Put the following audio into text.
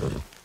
Mm-hmm.